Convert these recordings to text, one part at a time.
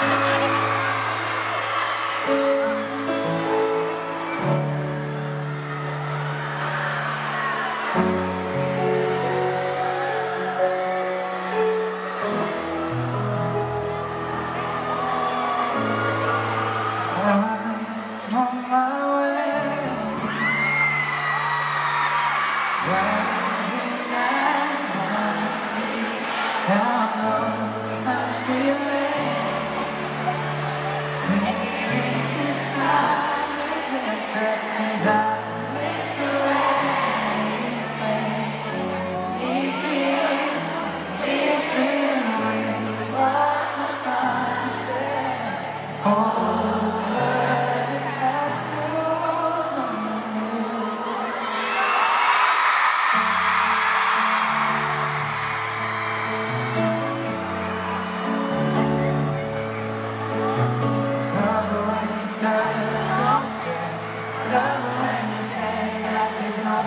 I'm on my way.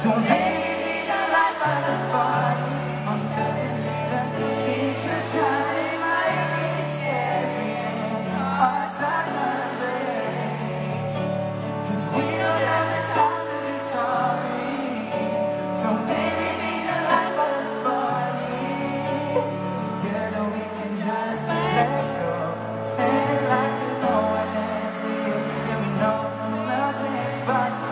So maybe be the life of the party. I'm telling you that the teacher shine. Might be scary Hearts are gonna break Cause we don't have the time to be sorry. So maybe be the life of the party. Together we can just let go. Pretend like there's no one else here. And we know it's nothing but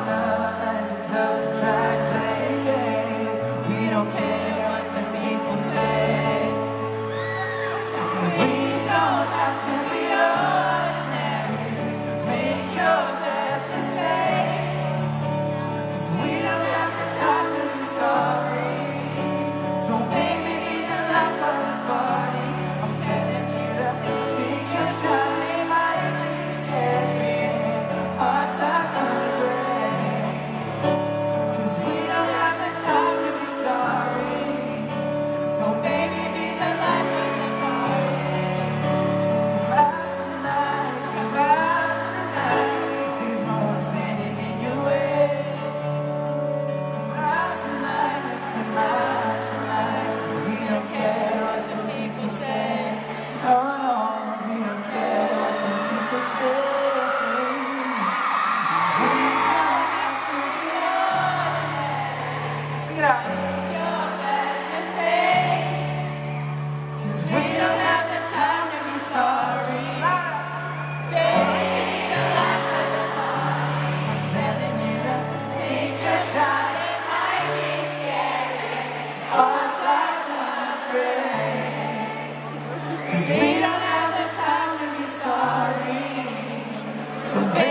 Cause we don't have the time to be sorry. So